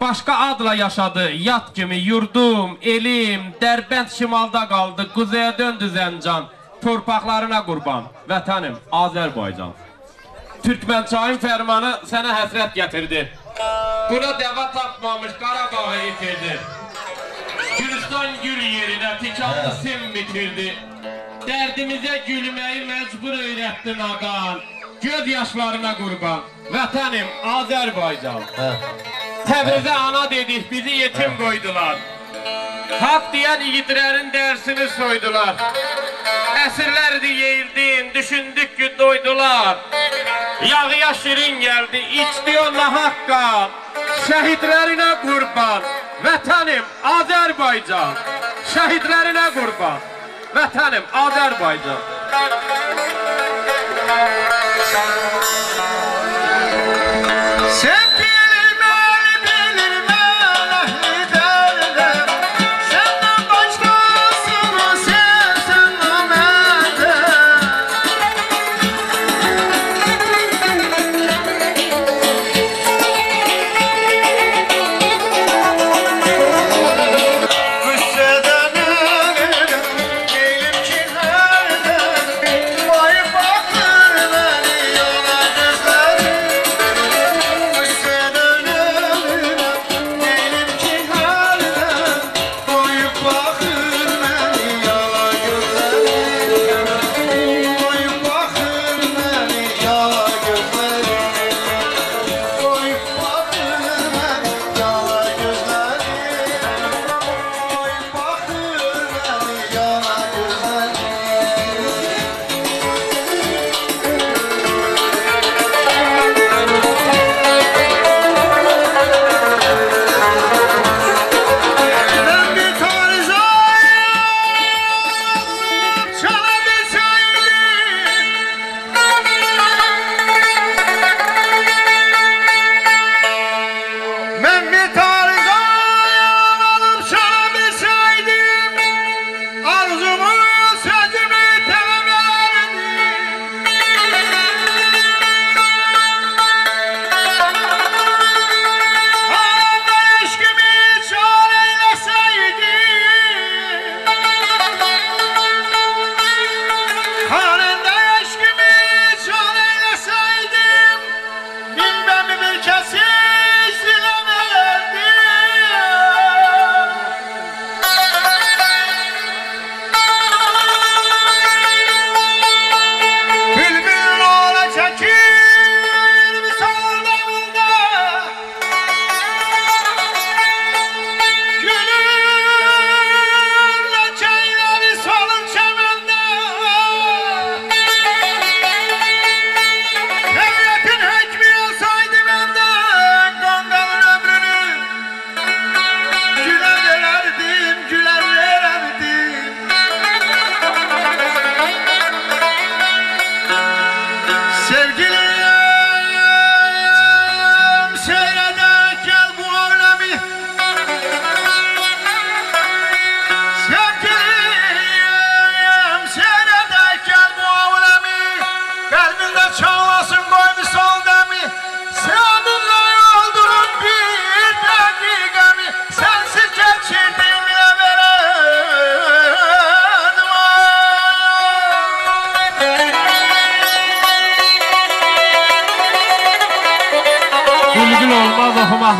Başqa adla yaşadı, yat kimi yurdum, elim, Dərbənd şimalda qaldı, quzeyə döndü Zəncan. Torpaqlarına qurban, vətənim, Azərbaycan. Türkmençayın fərmanı sənə həsrət gətirdi. Buna dəva tapmamış Qarabağı itirdi. Gülistan gül yerinə tikanlı sim bitirdi. Dərdimizə gülməyi məcbur öyrətdi naqan. Göz yaşlarına qurban. Vətənim Azərbaycan. Hə. Təbrizə ana dedik, bizi yetim qoydular. Hak deyən yiğitlərin dərsini soydular. Əsrlərdir yeyildin, düşündük ki doydular. Yağıya şirin gəldi, içdi o nahaqqa. Şəhidlərinə qurban, vətənim Azərbaycan. Şəhidlərinə qurban, vətənim Azərbaycan. Sevgilim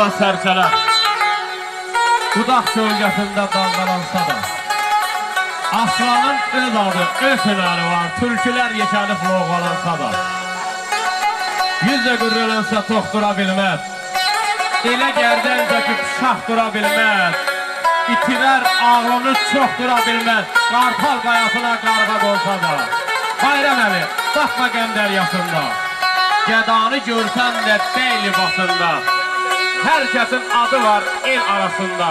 oxumaqla sərçələr. Budaq kölgəsində daldalansa da. Aslanın öz adı, öz hünəri var, türkülər yekəlif loğalansa da. Yüzlə qürrələnsə toxdura bilməz. Elə gərdən çəkib şax dura bilməz. İtirər ağlını çox dura bilməz. Qartal qayasına qarğa qolsa da. Bayram əli, baxma qəndər yasında. Gədanı görsən də bəy libasında Hər kəsin adı var el arasında.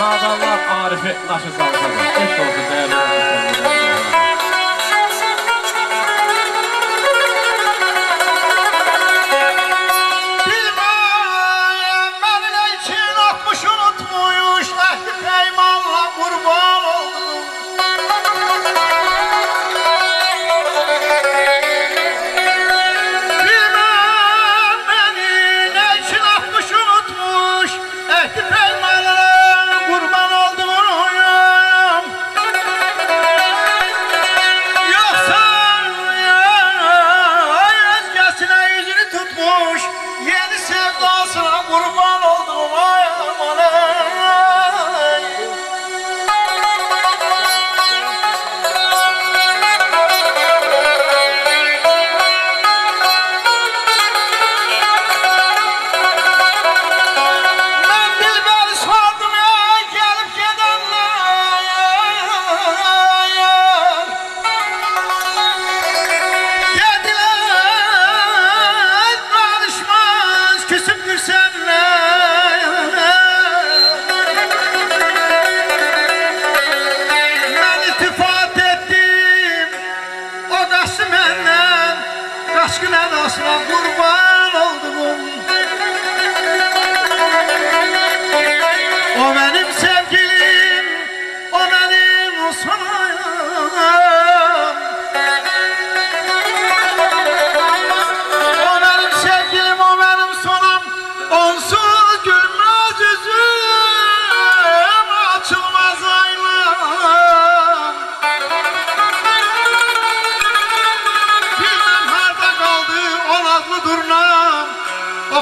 Nadanlar Arifi daşı salsa da Eşq olsun dəyərli aşkına dostuna kurban oldum.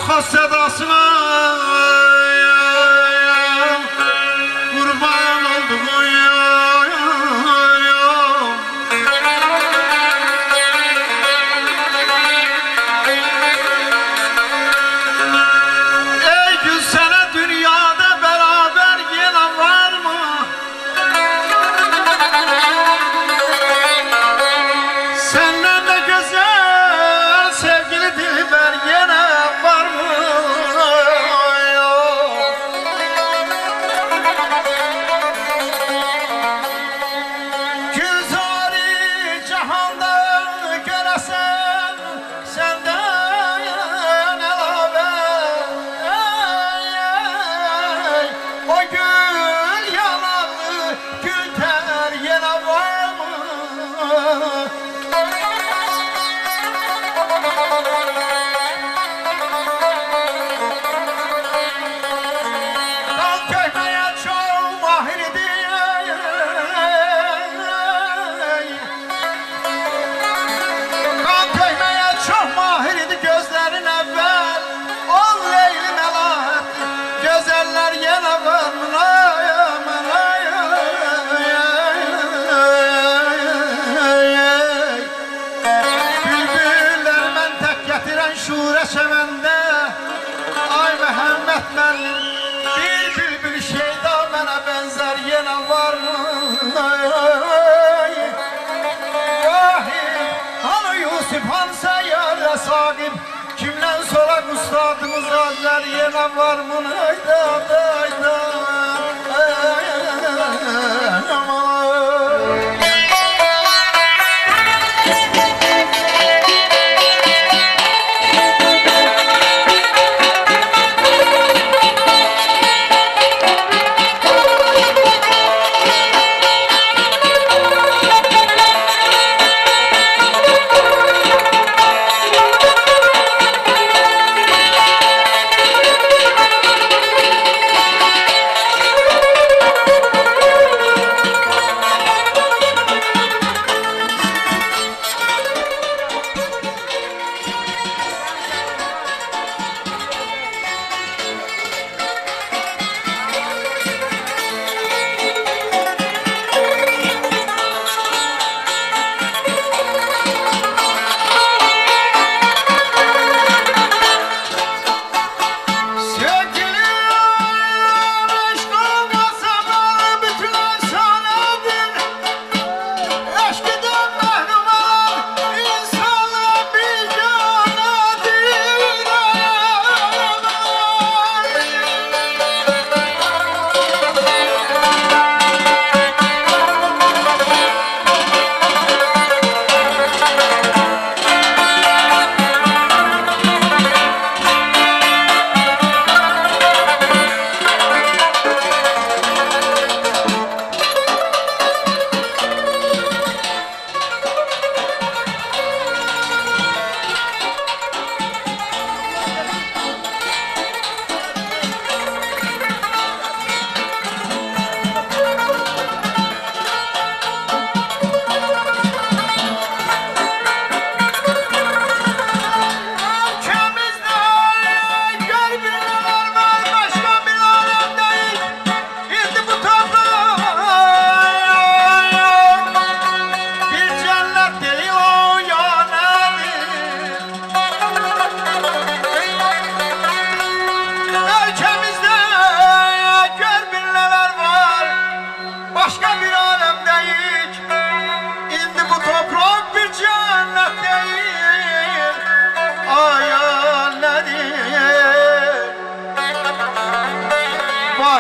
Xas sədasına şura çəməndə Ay Məhəmməd müəllim Bir bülbül şeyda mənə bənzər yenə varmı? Vahi, hanı Yusuf, hanı səyyarə saqib Kimdən sonra ustadımız azər yenə varmı? Ayda, ayda, ayda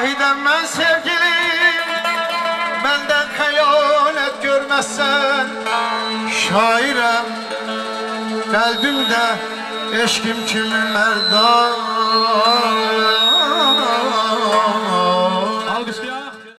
Şahidem ben sevgilim. Benden hayalet görmezsen Şairem Kalbimde eşkim kim merdan.